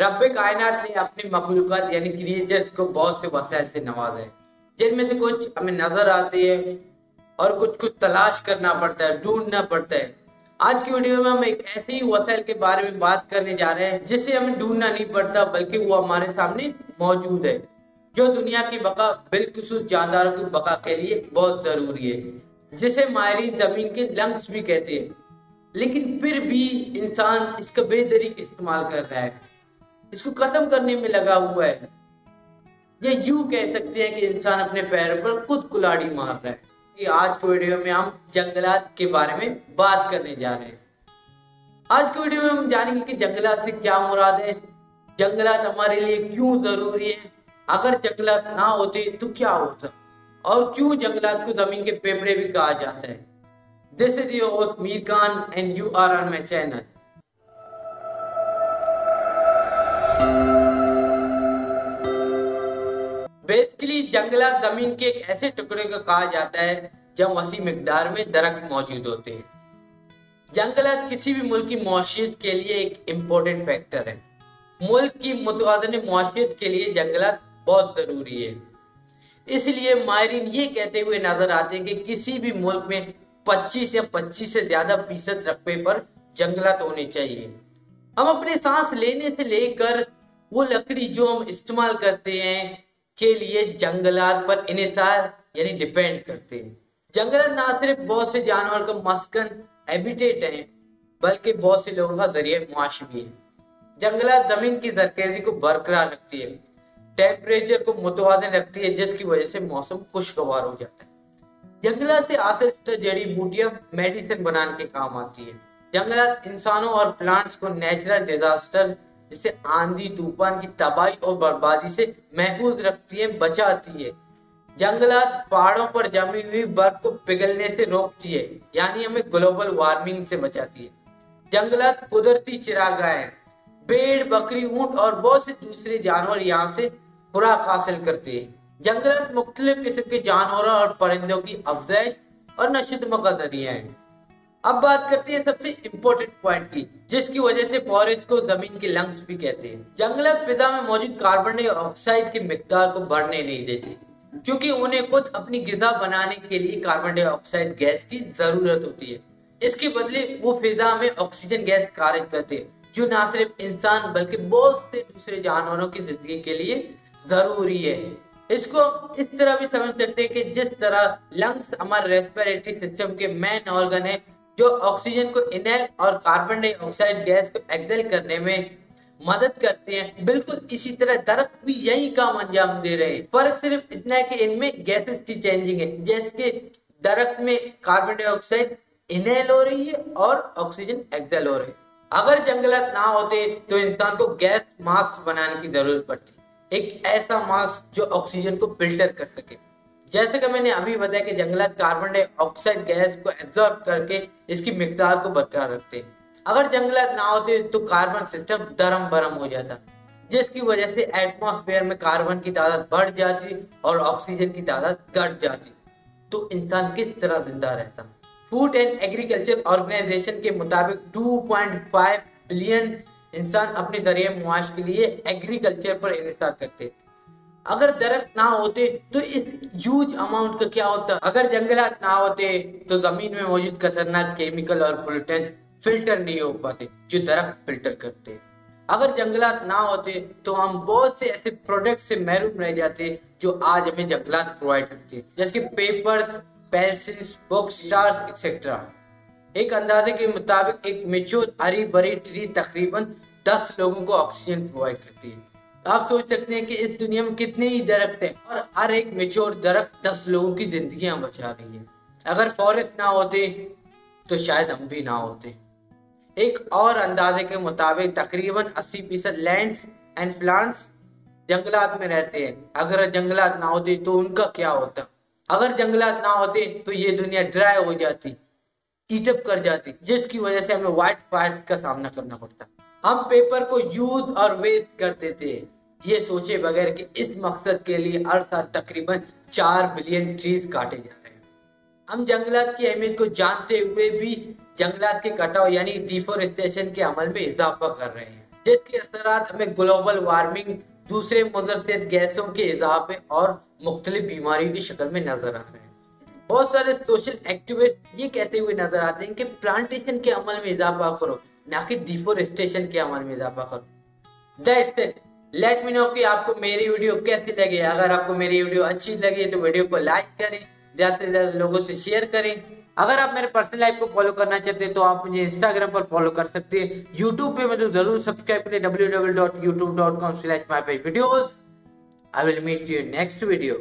रब कायनात ने अपने मखलूकत, यानी क्रिएचर्स को बहुत से वसाइल से नवाजा है। जिनमें से कुछ हमें नज़र आते हैं और कुछ कुछ तलाश करना पड़ता है, ढूंढना पड़ता है। आज की वीडियो में हम एक ऐसे ही वसाइल के बारे में बात करने जा रहे हैं, जिसे हमें ढूंढना नहीं पड़ता, बल्कि वो हमारे सामने मौजूद है, जो दुनिया की बका, बिलखसूस जानदारों की बका के लिए बहुत ज़रूरी है, जिसे माहरीन ज़मीन के लंग्स भी कहते हैं। लेकिन फिर भी इंसान इसका बेतरीक इस्तेमाल कर रहा है। इसको खत्म करने में लगा हुआ है। ये यूँ कह सकते हैं कि इंसान अपने पैरों पर खुद कुलाड़ी मार रहा है। कि आज के वीडियो में हम जंगलात के बारे में बात करने जा रहे हैं। आज के वीडियो में हम जानेंगे कि जंगलात से क्या मुराद है। जंगलात हमारे लिए क्यों ज़रूरी है? अगर जंगलात ना होते तो क्या होता? और क्यों जंगलात को ज़मीन के पेपड़े भी कहा जाता है? This is your host Mir Khan and you are on my channel basically जंगलात ज़मीन के एक ऐसे टुकड़े को कहा जाता है, जब वसी मकदार में दरख्त मौजूद होते हैं। जंगलात किसी भी मुल्क की मुआशियत के लिए एक इम्पोर्टेंट फैक्टर है। मुल्क की मुतवाजन मुआशियत के लिए जंगलात बहुत ज़रूरी है। इसलिए माहरीन ये कहते हुए नज़र आते हैं कि किसी भी मुल्क में 25 या 25 से ज़्यादा फ़ीसद रकबे पर जंगलात होने चाहिए। हम अपने सांस लेने से लेकर वो लकड़ी जो हम इस्तेमाल करते हैं के लिए जंगलात पर इनिसार, यानी डिपेंड करते हैं। जंगलात ना सिर्फ़ बहुत से जानवर का मस्कन हैबिटेट है, बल्कि बहुत से लोगों का ज़रिए मुआश भी है। जंगलात ज़मीन की जरखेजी को बरकरार रखती है टेम्परेचर को मुतवाजन रखती है, जिसकी वजह से मौसम खुशगवार हो जाता है। जंगलात से आसत जड़ी बूटियाँ मेडिसिन बनाने के काम आती है। जंगलात इंसानों और प्लांट्स को नेचुरल डिजास्टर जैसे आंधी, तूफ़ान की तबाही और बर्बादी से महफूज रखती है, बचाती है। जंगलात पहाड़ों पर जमी हुई बर्फ़ को पिघलने से रोकती है, यानी हमें ग्लोबल वार्मिंग से बचाती है। जंगलात कुदरती चिरागाह पेड़ बकरी, ऊँट और बहुत से दूसरे जानवर यहाँ से खुराक हासिल करते हैं। जंगलात मुख्तलिफ़ किस्म के जानवरों और परिंदों की अफजाइश और नशुदम का ज़रिया है। अब बात करते हैं सबसे इम्पोर्टेंट पॉइंट की, जिसकी वजह से फॉरेस्ट को ज़मीन के लंग्स भी कहते हैं। जंगलात फिजा में मौजूद कार्बन डाइऑक्साइड की मिकदार को बढ़ने नहीं देते, क्योंकि उन्हें खुद अपनी गिजा बनाने के लिए कार्बन डाइऑक्साइड गैस की ज़रूरत होती है। इसके बदले वो फिजा में ऑक्सीजन गैस खारिज करते हैं, जो ना सिर्फ़ इंसान, बल्कि बहुत से दूसरे जानवरों की ज़िंदगी के लिए ज़रूरी है। इसको इस तरह भी समझ सकते हैं कि जिस तरह लंग्स हमारे रेस्पिरेटरी सिस्टम के मेन ऑर्गन है जो ऑक्सीजन को इनहेल और कार्बन डाइऑक्साइड गैस को एक्सेल करने में मदद करते हैं। बिल्कुल इसी तरह दरख्त भी यही काम अंजाम दे रहे हैं। फ़र्क सिर्फ़ इतना है कि इनमें गैसेस की चेंजिंग है। जैसे कि दरख्त में कार्बन डाइऑक्साइड इनहेल हो रही है और ऑक्सीजन एक्सेल हो रही है। अगर जंगलात ना होते तो इंसान को गैस मास्क बनाने की ज़रूरत पड़ती। एक ऐसा मास्क जो ऑक्सीजन को फ़िल्टर कर सके। जैसे कि मैंने अभी बताया कि जंगलात कार्बन डाइऑक्साइड गैस को एब्जॉर्ब करके इसकी मिकदार को बरकरार रखते हैं। अगर जंगलात ना होते तो कार्बन सिस्टम दरम बरम हो जाता, जिसकी वजह से एटमॉस्फेयर में कार्बन की तादाद बढ़ जाती और ऑक्सीजन की तादाद घट जाती। तो इंसान किस तरह ज़िंदा रहता? फ़ूड एंड एग्रीकल्चर ऑर्गेनाइजेशन के मुताबिक 2.5 बिलियन इंसान अपने ज़रिए मुआश के लिए एग्रीकल्चर पर इन्वेस्टर करते अगर दरख्त ना होते तो इस यूज़ अमाउंट का क्या होता? अगर जंगलात ना होते तो ज़मीन में मौजूद खतरनाक केमिकल और पोल्यूटेंस फ़िल्टर नहीं हो पाते, जो दरख्त फ़िल्टर करते। अगर जंगलात ना होते तो हम बहुत से ऐसे प्रोडक्ट से महरूम रह जाते जो आज हमें जंगलात प्रोवाइड करते। जैसे papers pencils books stars etcetera एक अंदाजे के मुताबिक एक मेच्योर हरी भरी ट्री तकरीबन दस लोगों को ऑक्सीजन प्रोवाइड करती है। आप सोच सकते हैं कि इस दुनिया में कितने ही दरख्त हैं और हर एक मेच्योर दरख्त दस लोगों की ज़िंदगी बचा रही है। अगर फॉरेस्ट ना होते तो शायद हम भी ना होते। एक और अंदाजे के मुताबिक तकरीबन 80 फ़ीसद लैंड एंड प्लांट्स जंगलात में रहते हैं। अगर जंगलात ना होते तो उनका क्या होता? अगर जंगलात ना होते तो ये दुनिया ड्राई हो जाती। ईटअप कर जाती, जिसकी वजह से हमें व्हाइट फायर का सामना करना पड़ता। हम पेपर को यूज़ और वेस्ट कर देते हैं। ये सोचे बगैर कि इस मकसद के लिए हर साल तकरीबन चार बिलियन ट्रीज काटे जा रहे हैं। हम जंगलात की अहमियत को जानते हुए भी जंगलात के कटाव यानी डिफोरेस्टेशन के अमल में इजाफा कर रहे हैं। जिसके असर हमें ग्लोबल वार्मिंग दूसरे मुजरसेद गैसों के इजाफे और मुख्तलिफ़ बीमारियों की शक्ल में नज़र आ रहे हैं। बहुत सारे सोशल एक्टिविस्ट ये कहते हुए नज़र आते हैं कि प्लांटेशन के अमल में इजाफा करो, ना कि डिफोरेस्टेशन के अमल में इजाफा करो। That's it let me know कि आपको मेरी वीडियो कैसी लगी। अगर आपको मेरी वीडियो अच्छी लगी तो वीडियो को लाइक करें, ज़्यादा से ज़्यादा लोगों से शेयर करें। अगर आप मेरे पर्सनल लाइफ को फॉलो करना चाहते हैं तो आप मुझे इंस्टाग्राम पर फॉलो कर सकते हैं। यूट्यूब पे मुझे ज़रूर सब्सक्राइब करें W W dot YouTube dot com slash my page videos I will meet you next video